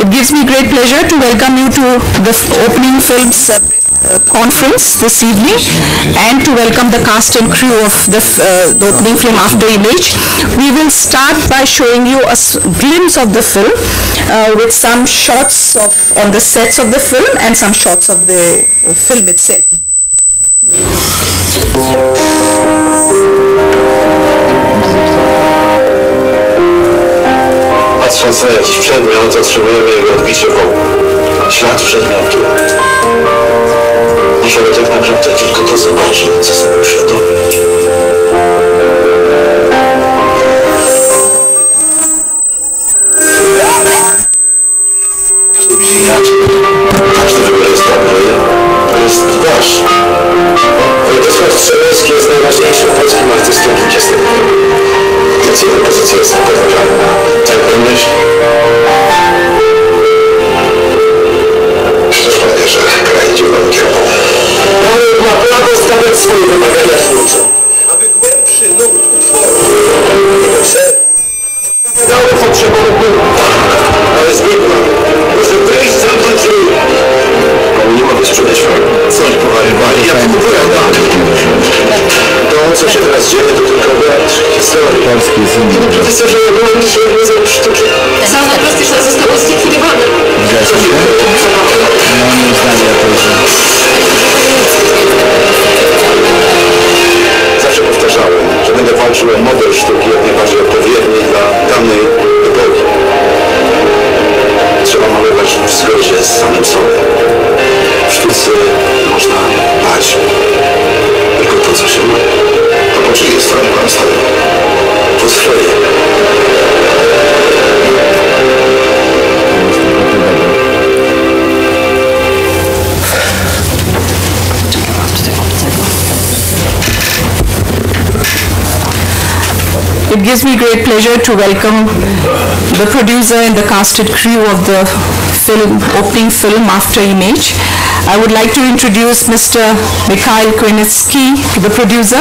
It gives me great pleasure to welcome you to the opening films uh, conference this evening and to welcome the cast and crew of the, uh, the opening film After Image. We will start by showing you a glimpse of the film uh, with some shots of on the sets of the film and some shots of the film itself. Patrząc na jakiś przedmiot, otrzymujemy jego odbicie wokół. Ślad przedmiotu. Możemy tak naprawdę tylko to zobaczyć, co sobie uświadomić. W zgodzie z samym sobą. W sztuce można bać tylko to, co się ma. A po czyjej stronie pan stoi? Po swojej. It gives me great pleasure to welcome the producer and the casted crew of the film, opening film After Image. I would like to introduce Mr. Mikhail Koinitsky, the producer.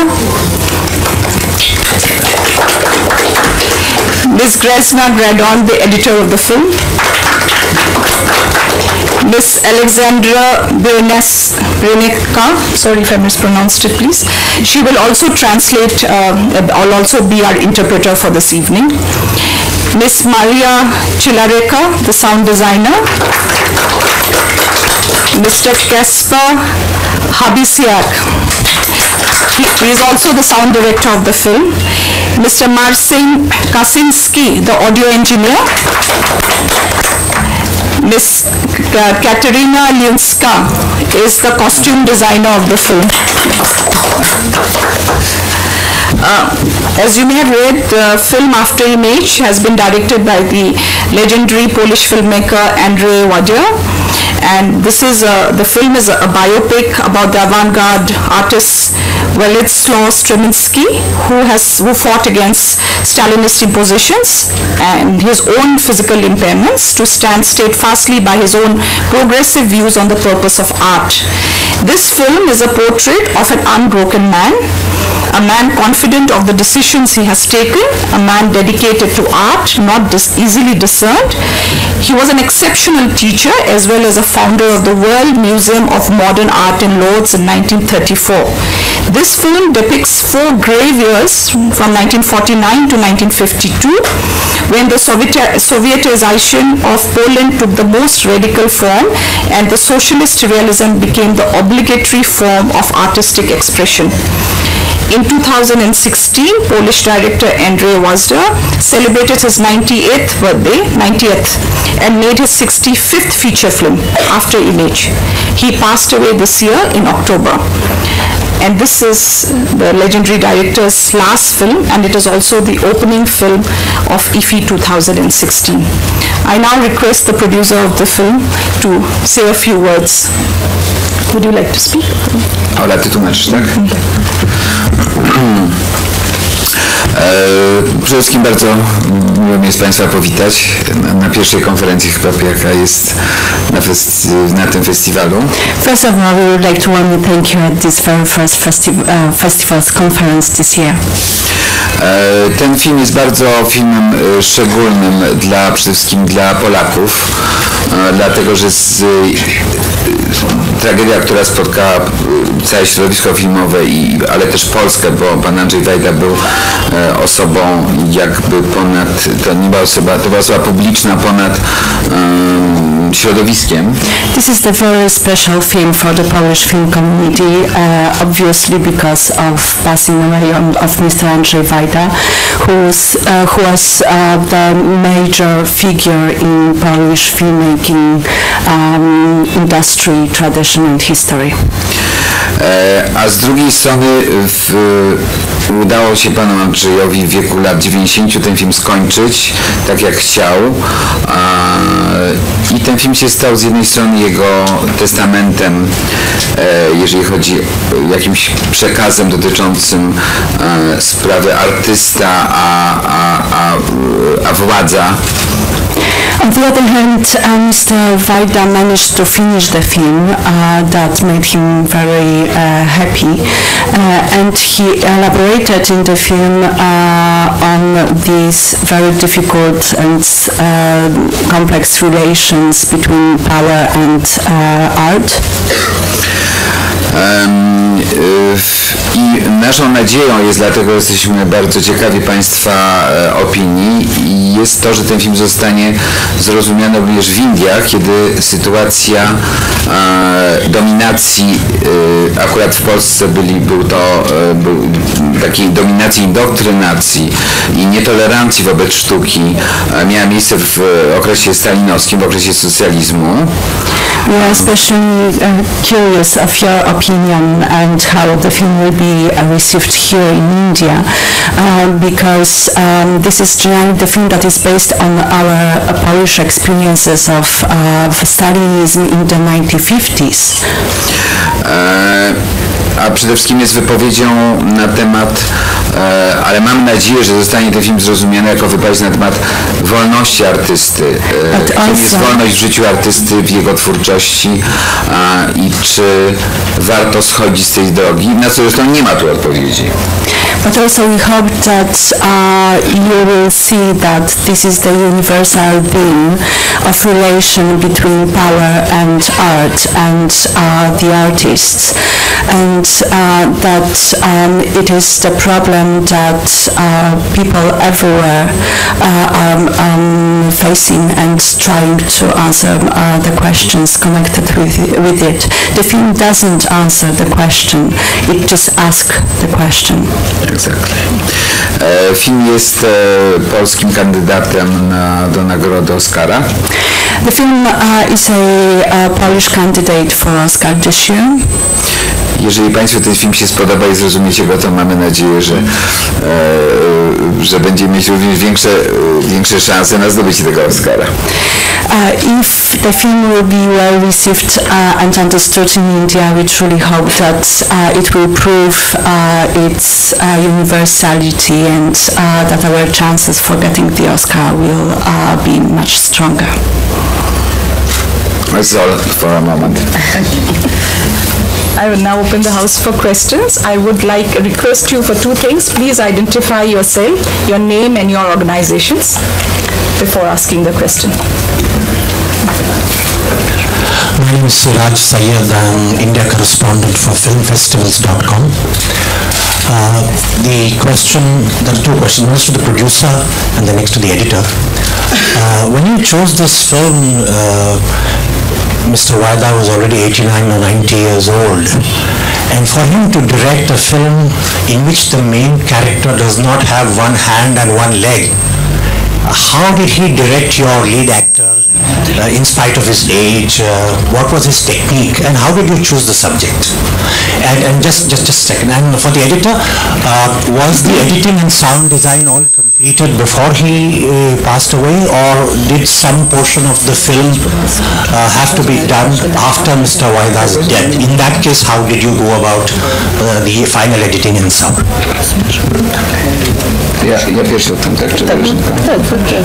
Ms. Grażyna Gradoń, the editor of the film. Miss Alexandra Bereneka, sorry if I mispronounced it, please. She will also translate, uh, will also be our interpreter for this evening. Miss Maria Chilarecka, the sound designer. Mr. Kacper Habisiak. He is also the sound director of the film. Mr. Marcin Kaczynski, the audio engineer. Miss Ka- Katerina Linska is the costume designer of the film. Uh, As you may have read, the film After Image has been directed by the legendary Polish filmmaker Andrzej Wajda. And this is, a- the film is a biopic about the avant-garde artist Władysław Strzemiński, who has, who fought against Stalinist impositions and his own physical impairments to stand steadfastly by his own progressive views on the purpose of art. This film is a portrait of an unbroken man, a man confident of the decisions he has taken, a man dedicated to art, not dis- easily discerned. He was an exceptional teacher as well as a founder of the World Museum of Modern Art in Łódź in 1934. This film depicts four grave years from 1949 to 1952 when the Soviet- Sovietization of Poland took the most radical form and the socialist realism became the obligatory form of artistic expression. In 2016, Polish director Andrzej Wajda celebrated his 98th birthday, 90th, and made his 65th feature film, After Image. He passed away this year in October. And this is the legendary director's last film, and it is also the opening film of IFFI 2016. I now request the producer of the film to say a few words. Would you like to speak? Ola, ty tłumaczysz, tak? E, Przede wszystkim bardzo miło mi jest Państwa powitać na, na pierwszej konferencji chyba, jaka jest na, festi- na tym festiwalu. First of all, we would like to warmly thank you at this very first festi- uh, festival's conference this year. E, Ten film jest bardzo filmem e, szczególnym dla przede wszystkim dla Polaków, e, dlatego że z, tragedia, która spotkała całe środowisko filmowe, i, ale też Polskę, bo pan Andrzej Wajda był osobą jakby ponad, to nie była osoba, to była osoba publiczna ponad środowiskiem. This is the very special film for the Polish film community, uh, obviously because of passing away of Mr. Andrzej Wajda, who's, uh, who was uh, the major figure in Polish filmmaking um, industry, tradition and history. E, A z drugiej strony w, udało się panu Andrzejowi w wieku lat 90 ten film skończyć tak jak chciał a, i ten film się stał z jednej strony jego testamentem, e, jeżeli chodzi o jakimś przekazem dotyczącym e, sprawy artysta, a, a, a, a władza On the other hand, uh, Mr. Wajda managed to finish the film. Uh, that made him very uh, happy, and he elaborated in the film on these very difficult and complex relations between power and art. Y, I naszą nadzieją jest, dlatego jesteśmy bardzo ciekawi Państwa e, opinii jest to, że ten film zostanie zrozumiany również w Indiach, kiedy sytuacja e, dominacji, e, akurat w Polsce byli, był to był takiej dominacji indoktrynacji i nietolerancji wobec sztuki miała miejsce w okresie stalinowskim, w okresie socjalizmu. We are especially curious of your opinion and how the film will be uh, received here in India uh, because um, this is the film that is based on our uh, Polish experiences of, uh, of Stalinism in the 1950s. E, a przede wszystkim jest wypowiedzią na temat, e, ale mam nadzieję, że zostanie ten film zrozumiany jako wypowiedź na temat wolności artysty. E, But czym jest wolność w życiu artysty, w jego twórczości i czy warto schodzić z tej drogi, na co zresztą nie ma tu odpowiedzi. But also we hope that uh, you will see that this is the universal theme of relation between power and art and uh, the artists and uh, that um, it is the problem that uh, people everywhere uh, are um, facing and trying to answer uh, the questions connected with it. The film doesn't answer the question, it just asks the question. Exactly. E, film jest e, polskim kandydatem na, do nagrody Oscara. The film uh, is a, uh Polish candidate for Oscar this year. Jeżeli Państwu ten film się spodoba i zrozumiecie go, to mamy nadzieję, że, e, że będzie mieć również większe, większe szanse na zdobycie tego Oscara. Uh, if the film will be well received uh, and understood in India, we truly hope that uh, it will prove uh, its uh, universality and uh, that our chances for getting the Oscar will uh, be much stronger. That's all for a moment. I will now open the house for questions. I would like request you for two things. Please identify yourself, your name and your organizations before asking the question. My name is Siraj Sayed. I'm India correspondent for filmfestivals.com. Uh, the question, there are two questions. One is to the producer and the next to the editor. Uh, when you chose this film, uh, Mr. Wajda was already 89 or 90 years old. And for him to direct a film in which the main character does not have one hand and one leg, how did he direct your lead actor in spite of his age? Uh, what was his technique and how did you choose the subject? And, and just, just, just a second, and for the editor, uh, was the editing and sound design all completed before he uh, passed away or did some portion of the film uh, have to be done after Mr. Wajda's death? In that case, how did you go about uh, the final editing and sound? Ja, ja pierwszy o tym, tak? Czy tak, Tak, dobrze.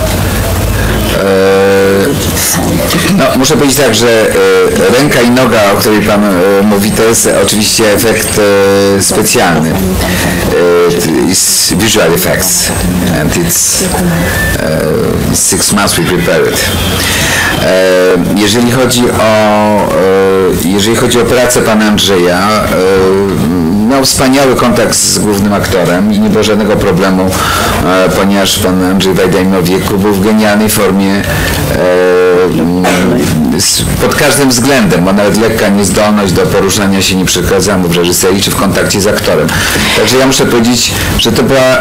No, muszę powiedzieć tak, że e, ręka i noga, o której Pan e, mówi, to jest oczywiście efekt e, specjalny. E, It's visual effects and it's e, six months we prepared. E, jeżeli chodzi o e, jeżeli chodzi o pracę Pana Andrzeja, e, miał wspaniały kontakt z głównym aktorem i nie było żadnego problemu, e, ponieważ Pan Andrzej Wajda mimo wieku był w genialnej formie e, pod każdym względem, bo nawet lekka niezdolność do poruszania się nie przeszkadza mu w reżyserii czy w kontakcie z aktorem. Także ja muszę powiedzieć, że to była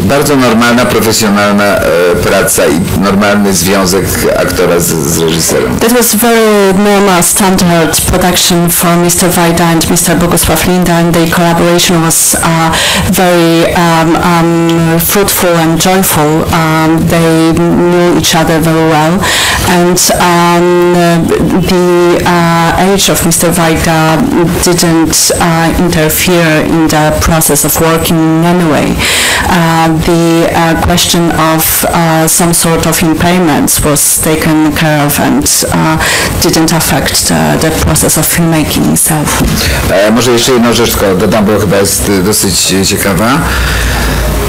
bardzo normalna, profesjonalna e, praca i normalny związek aktora z, z reżyserem. That was very normal standard production for Mr. Vaida and Mr. Bogusław Linda and the collaboration was uh, very um, um, fruitful and joyful. Um, they knew each other very well and um, the uh, age of Mr. Vaida didn't uh, interfere in the process of working in any way. Uh, the question of some sort of impairments was taken care of and didn't affect the, process of filmmaking itself. E, może jeszcze jedną rzecz tylko dodam, bo chyba jest dosyć ciekawa.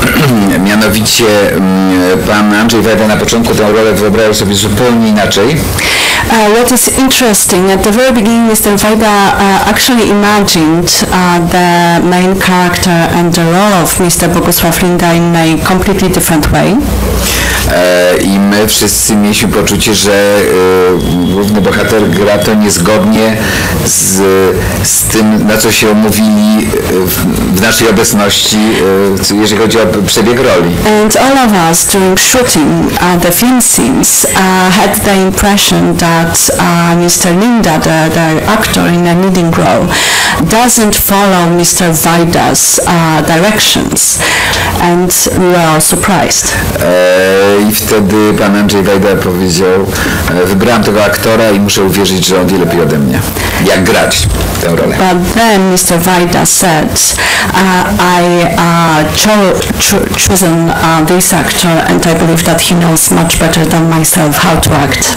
Mianowicie mm, pan Andrzej Wajda na początku tę rolę wyobrażał sobie zupełnie inaczej. Uh, what is interesting, at the very beginning Mr. Wajda uh, actually imagined uh, the main character and the role of Mr. Bogusław Linda in a completely different way. E, I my wszyscy mieliśmy poczucie, że e, główny bohater gra to niezgodnie z, z tym, na co się umówili e, w, naszej obecności, jeżeli chodzi o przebieg roli. And all of us during shooting uh, the film scenes uh, had the impression that uh, Mr. Linda, the, the actor in the leading role, doesn't follow Mr. Vaida's uh, directions. And we were all surprised. I wtedy pan Andrzej Wajda powiedział, e, wybrałem tego aktora i muszę uwierzyć, że on wie lepiej ode mnie, jak grać tę rolę. But then Mr. Vaida said, uh, I uh, cho- cho- chosen uh, this actor and I believe that he knows much better than myself how to act.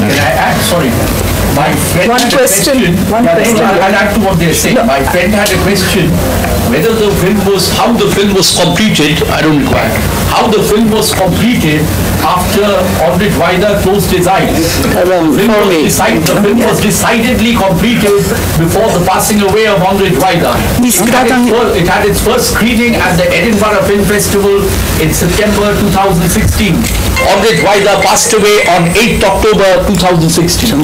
Can I add, sorry, my friend One had question, a question. one Yeah, question. I'll add to what they're saying. My friend had a question, whether the film was, how the film was completed, I don't require, how the film was completed after Andrzej Wajda closed his eyes. Uh, the film was me. decide- The film was decidedly completed before the passing away of Andrzej Wajda. It had its It had its first screening at the Edinburgh Film Festival in September 2016. Andrzej Wajda passed away on 8th October 2016.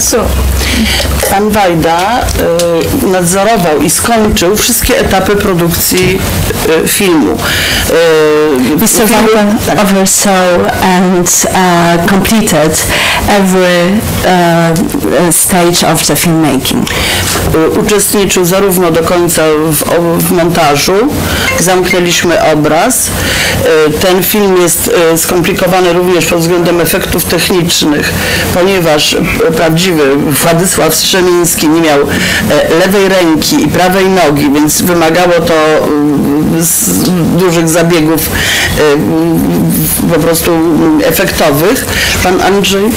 So, Pan Wajda y, nadzorował i skończył wszystkie etapy produkcji filmu. Y, Mr. filmu- Vaida tak. oversaw and uh, completed every uh, stage of the filmmaking. Y, uczestniczył zarówno do końca w, w montażu, zamknęliśmy obraz. Y, Ten film jest y, skomplikowany również pod względem efektów technicznych, ponieważ y, prawdziwy Władysław Strzemiński nie miał e, lewej ręki i prawej nogi, więc wymagało to y, z dużych zabiegów po prostu efektowych. Pan Andrzej?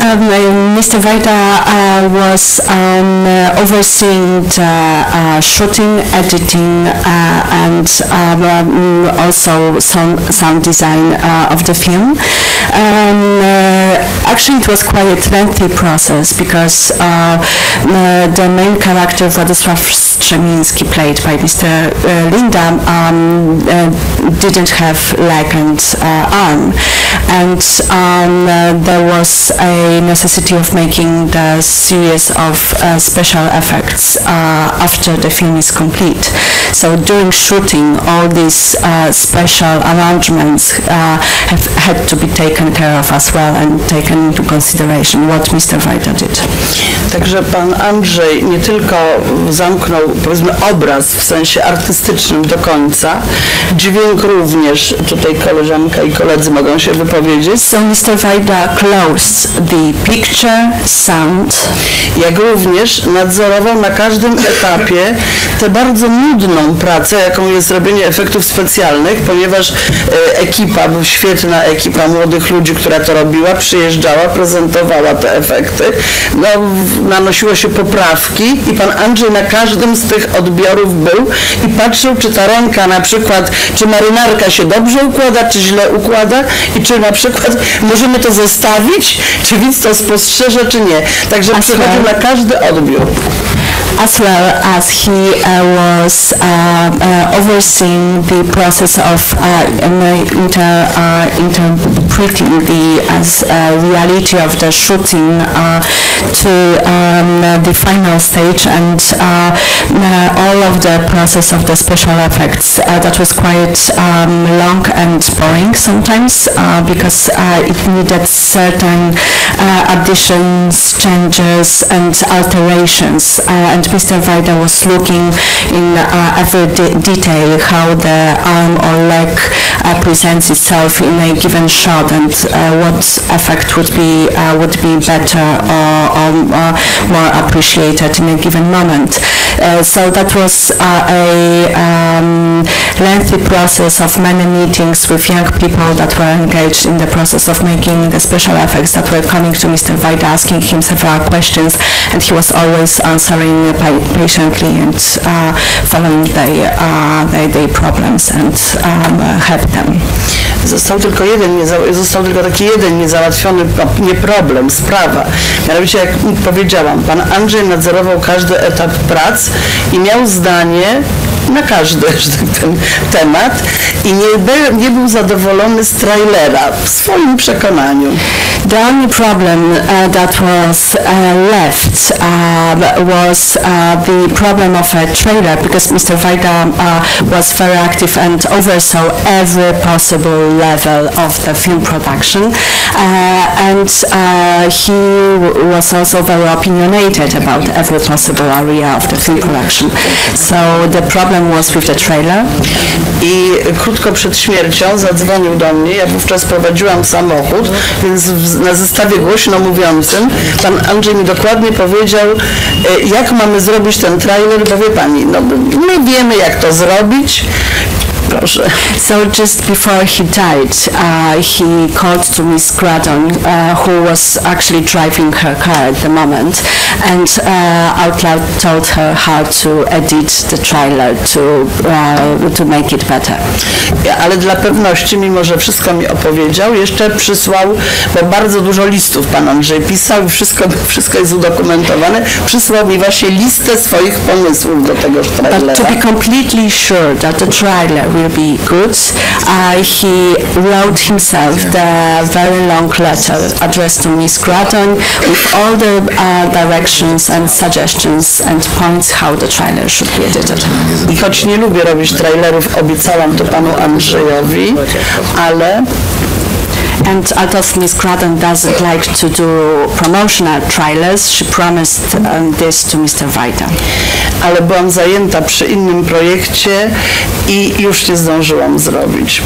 Um, Mr. Wajda uh, was um, overseeing the uh, shooting, editing, uh, and um, um, also some sound design uh, of the film. Um, uh, actually, it was quite a lengthy process because uh, the main character, Władysław Strzemiński, played by Mr. Uh, Linda, um, uh, didn't have leg and uh, arm, and um, uh, there was a necessity of making the series of uh, special effects uh, after the film is complete. So during shooting, all these special arrangements have had to be taken care of as well and taken into consideration what Mr. Wajda did. Także pan Andrzej nie tylko zamknął powiedzmy obraz w sensie artystycznym do końca, dźwięk również, tutaj koleżanka i koledzy mogą się wypowiedzieć, So Mr. Vaida closed the picture, sound, jak również nadzorował na każdym etapie tę bardzo nudną pracę, jaką jest robienie efektów specjalnych, ponieważ e, ekipa, świetna ekipa młodych ludzi, która to robiła, przyjeżdżała, prezentowała te efekty, no, nanosiło się poprawki i pan Andrzej na każdym z tych odbiorów był i patrzył, czy ta ręka na przykład, czy marynarka się dobrze układa, czy źle układa i czy na przykład możemy to zostawić, czy widz to spostrzeże, czy nie. Także A przychodził co? na każdy odbiór. as well as he uh, was uh, uh, overseeing the process of uh, inter, uh, interpreting the as uh, reality of the shooting to um, the final stage and all of the process of the special effects that was quite um, long and boring sometimes uh, because uh, it needed certain uh, additions, changes and alterations uh, and Mr. Wajda was looking in uh, every de- detail how the arm or leg uh, presents itself in a given shot and uh, what effect would be uh, would be better or, or uh, more appreciated in a given moment. Uh, so that was uh, a um, lengthy process of many meetings with young people that were engaged in the process of making the special effects that were coming to Mr. Vaida asking him several questions and he was always answering pa- patiently and uh, following their, uh, their, their problems and um, help them. Został tylko jeden, został tylko taki jeden niezałatwiony, nie problem, sprawa. Mianowicie, jak powiedziałam, pan Andrzej nadzorował każdy etap prac i miał zdanie na każdy że tak temat i nie, by, nie był zadowolony z trailera w swoim przekonaniu. The only problem uh, that was uh, left uh, was the problem of a trailer because Mr. Vaida uh, was very active and oversaw every possible level of the film production uh, and uh, he was also very opinionated about every possible area of the film production. So the problem was with the trailer. I krótko przed śmiercią zadzwonił do mnie, ja wówczas prowadziłam samochód, więc w, na zestawie głośno mówiącym pan Andrzej mi dokładnie powiedział, e, jak mamy zrobić ten trailer, bo wie pani, no my wiemy jak to zrobić. Proszę. So just before he died, uh, he called to Miss Gradon, uh, who was actually driving her car at the moment, and uh, out loud told her how to edit the trailer to uh, to make it better. Ale dla pewności, mimo że wszystko mi opowiedział, jeszcze przysłał, bo bardzo dużo listów pan Andrzej pisał wszystko, wszystko jest udokumentowane, przysłał mi właśnie listę swoich pomysłów do tegoż But trailera. to be completely sure that the trailer will be good, uh, he wrote himself the very long letter addressed to Miss Gradoń with all the uh, directions and suggestions and points how the trailer should be edited. I choć nie lubię robić trailerów, obiecałam to panu Andrzejowi, ale And although Miss Gratton doesn't like to do promotional trailers, she promised um, this to Mr. Vaida. ale byłam zajęta przy innym projekcie i już nie zdążyłam zrobić.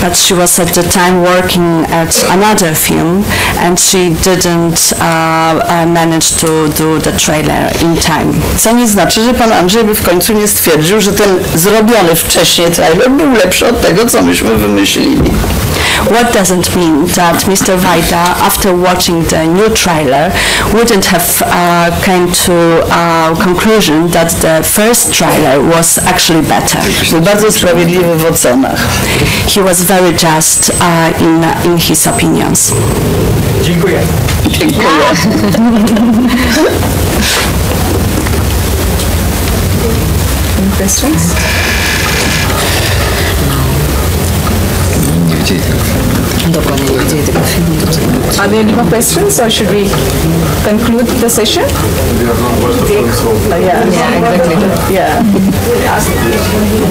but she was at the time working at another film and she didn't uh, uh, manage to do the trailer in time. Co nie znaczy, że pan Andrzej by w końcu nie stwierdził, że ten zrobiony wcześniej trailer był lepszy od tego, co myśmy wymyślili. What doesn't mean that Mr. Wajda, after watching the new trailer, wouldn't have uh, came to a conclusion that the first trailer was actually better. Był bardzo sprawiedliwy w ocenach. He was very just uh, in, in his opinions. Dziękuję. Dziękuję. Questions? Докладно, где это кофе? Are there any more questions or should we conclude the session? Uh, yeah. Yeah, exactly. Yeah.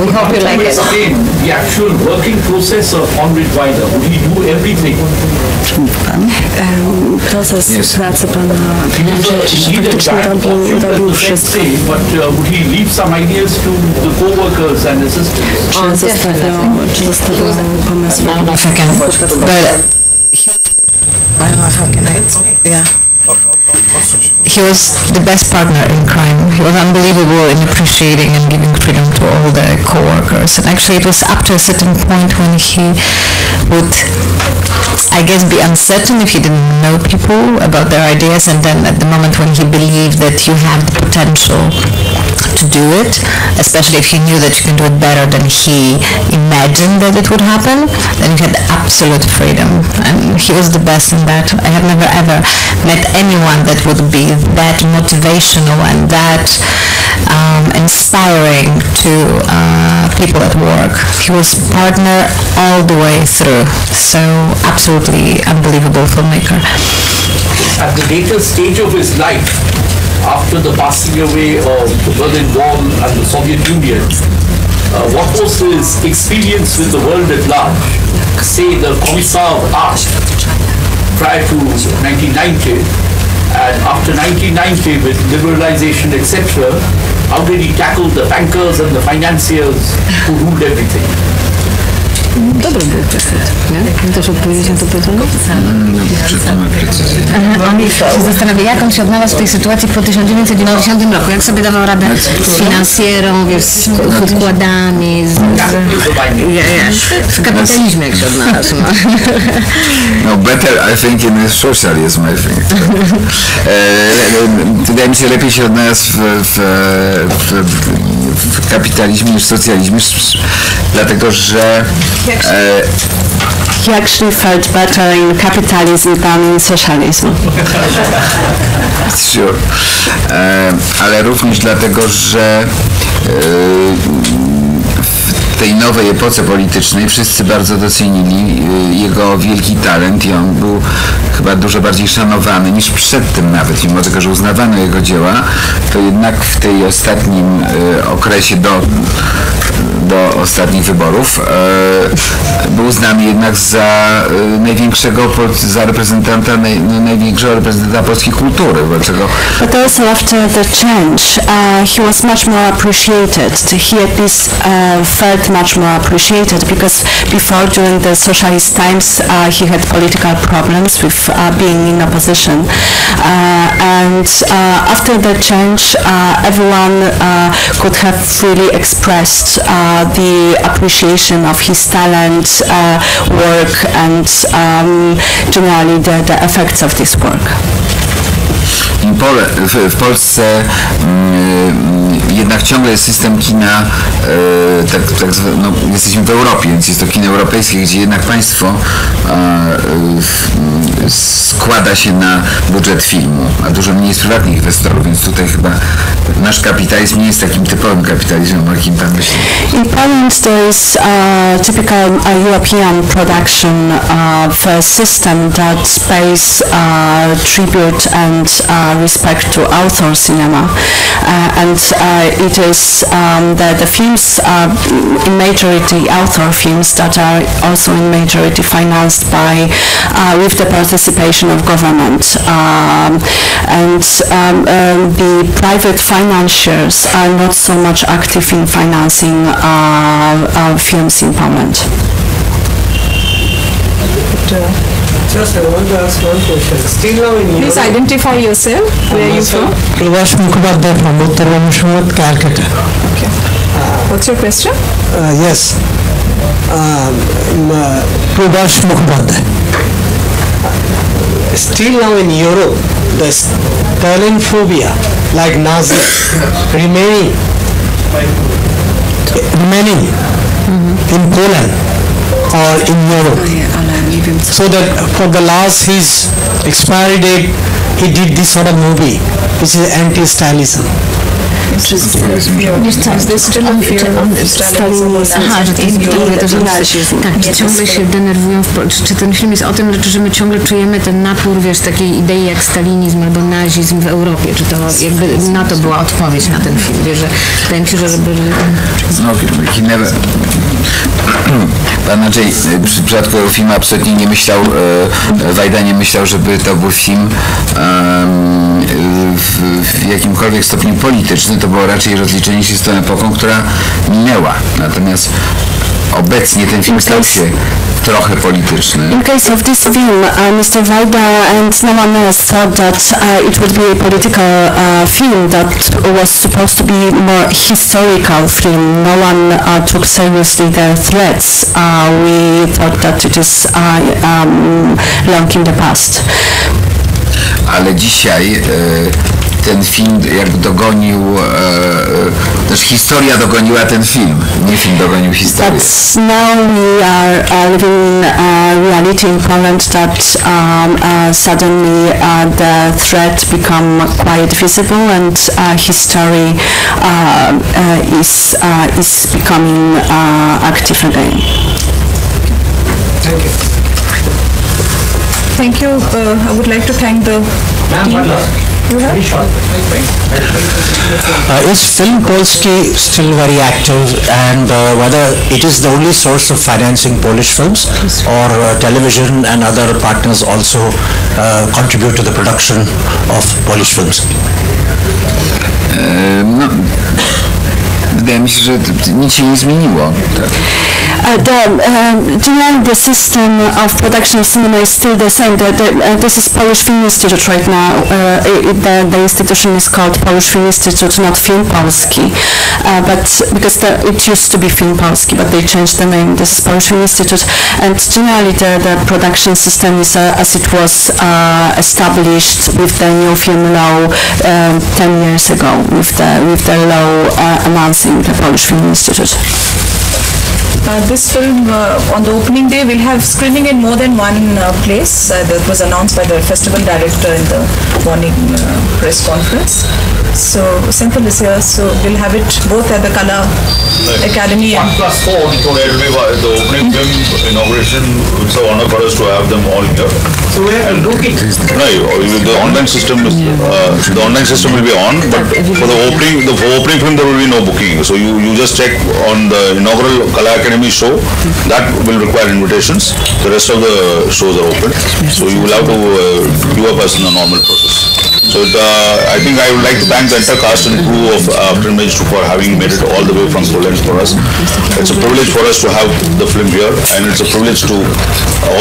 We hope you like it. Explain the actual working process of Henry Weider. Would he do everything? Em, Proces Yes. pracy pana, He was że, a że leader faktycznie guy, robił, fortunate robił to say, wszystko. but uh, would he leave some ideas to the co-workers and assistants? Czy zostawiał, czy zostawiał pomysły? If I can, but I don't know how can I, yeah. Oh, oh, oh, he was the best partner in crime. He was unbelievable in appreciating and giving freedom to all the co-workers. And actually it was up to a certain point when he would, I guess, be uncertain if he didn't know people about their ideas and then at the moment when he believed that you have the potential to do it, especially if he knew that you can do it better than he imagined that it would happen, then you had absolute freedom. And he was the best in that. I have never ever met anyone that would be that motivational and that um, inspiring to uh, people at work. He was partner all the way through. So absolutely unbelievable filmmaker. At the later stage of his life, after the passing away of the Berlin Wall and the Soviet Union, uh, what was his experience with the world at large? Say the Commissar Art prior to 1990 and after 1990 with liberalization etc. How did he tackle the bankers and the financiers who ruled everything? Dobry był facet, nie? Też odpowiedzieć na to pytanie? Precyzyjnie. On się zastanawia, jak on się odnalazł w tej sytuacji po 1990 roku, jak sobie dawał radę z finansjerą, wiesz, z z układami, z, z, ja, ja, w kapitalizmie jak się odnalazł. No. No better I think in socialism I think. E, wydaje mi się lepiej się odnalazł w, w, w, w kapitalizmie niż w socjalizmie, dlatego że He actually felt better in capitalism than in socialism. Sure. E, ale również dlatego, że e, w tej nowej epoce politycznej wszyscy bardzo docenili e, jego wielki talent i on był chyba dużo bardziej szanowany niż przed tym nawet, mimo tego, że uznawano jego dzieła, to jednak w tej ostatnim e, okresie do, do ostatnich wyborów był jednak za największego, za reprezentanta, naj, największego reprezentanta polskiej kultury, dlaczego But also after the change, uh, he was much more appreciated. He at least uh, felt much more appreciated because before, during the socialist times, uh, he had political problems with uh, being in opposition. Uh, and uh, after the change, everyone could have freely expressed uh, the appreciation of his talent, uh, work, and um, generally the, the effects of this work. I Pole, w, w Polsce mm, jednak ciągle jest system kina, e, tak, tak, no, jesteśmy w Europie, więc jest to kino europejskie, gdzie jednak państwo m, składa się na budżet filmu, a dużo mniej jest prywatnych inwestorów, więc tutaj chyba nasz kapitalizm nie jest takim typowym kapitalizmem, o jakim pan myśli. In Poland, there is a typical uh, European production of a system that pays tribute and respect to author cinema, uh, and uh, it is um, the, the films are in majority author films that are also in majority financed by uh, with the participation of government, um, and um, um, the private financiers are not so much active in financing uh, uh, films in Poland. Just I want to ask one question. Still now in Please Europe, identify yourself. Where are you from? Prabhash Mukhopadhyay from Uttar Vamshawat, Calcutta. What's your question? Uh, yes. Um, uh, Prabhash Mukhopadhyay. Still now in Europe, the Stalin phobia, like Nazi, remaining, remaining in Poland or in Europe. So that for the last his expiry date, he did this sort of movie, which is anti-Stalinism. Wiesz co, czy on, czy on stalinizm, aha, że to jest mówię to, że tak, czy ciągle się denerwują, w, czy, ten film jest o tym, że my ciągle czujemy ten napór, wiesz, takiej idei jak stalinizm albo nazizm w Europie, czy to jakby na to była odpowiedź na ten film, wiesz, że wydaje mi się, że żeby... No, he never... Pan Andrzej e, przy przypadku tego filmu absolutnie nie myślał, e, Wajda nie myślał, żeby to był film em, w, w jakimkolwiek stopniu polityczny, to było raczej rozliczenie się z tą epoką, która minęła. Natomiast obecnie ten film stał się trochę polityczny. In case of this film, uh, Mr. Wajda and no one else thought that uh, it would be a political uh, film that was supposed to be more historical film. No one uh, took seriously their threats. Uh, we thought that it is uh, um, long in the past. ale dzisiaj e, ten film jakby dogonił, e, też historia dogoniła ten film, nie film dogonił historię. But now we are uh, living in uh, reality in Poland that um, uh, suddenly uh, the threat become quite visible and uh, history uh, uh, is uh, is becoming uh, active again. Thank you. Uh, I would like to thank the Uh, is Film Polski still very active and uh, whether it is the only source of financing Polish films or uh, television and other partners also uh, contribute to the production of Polish films? No, wydaje mi się, że t- t- nic się nie zmieniło. Tak. Uh, the, um, generally the system of production of cinema is still the same. The, the, uh, this is Polish Film Institute right now. Uh, it, the, the institution is called Polish Film Institute, not Film Polski. Uh, but because it used to be Film Polski, but they changed the name. This is Polish Film Institute, and generally the, the production system is uh, as it was uh, established with the new film law um, 10 years ago, with the with the law announcing the Polish Film Institute. Uh, this film, uh, on the opening day, will have screening in more than one uh, place. Uh, that was announced by the festival director in the morning uh, press conference. So Simple is here, so we'll have it both at the Kala Academy One and plus four, So the opening film inauguration, it's a honor for us to have them all here. So we have to look it. No, you- the online system is, uh, the online system will be on, but for the opening, the for opening film, there will be no booking. So you, you just check on the inaugural Kala Academy show, that will require invitations. The rest of the shows are open. So you will have to uh, queue up as in a normal process. So it, uh, I think I would like to thank the entire cast and crew of uh, Film Age for having made it all the way from Poland for us. It's a privilege for us to have the film here and it's a privilege to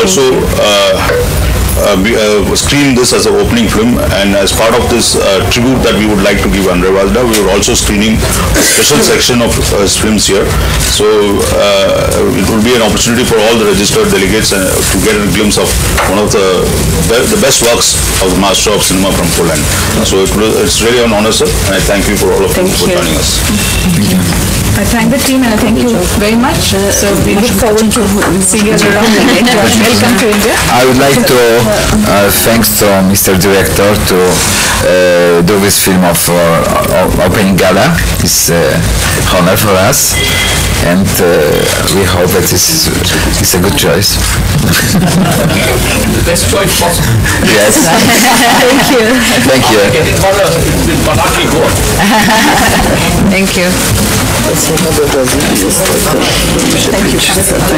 also uh, uh, we, uh, screen this as an opening film and as part of this uh, tribute that we would like to give Andre Wajda, we are also screening a special section of his films here. So uh, it will be an opportunity for all the registered delegates uh, to get a glimpse of one of the be- the best works of the master of cinema from Poland. So it it's really an honor, sir, and I thank you for all of you for joining us. I thank the team and I thank you very much. So we look forward to seeing you around and welcome to India. I would like to uh, thanks to Mr. Director to uh, do this film of uh, opening gala. It's uh, honor for us, and uh, we hope that this is, is a good choice. The best choice possible. yes. Thank you. Thank you. Get it for a, with Banaki Goa. Thank you. Thank you.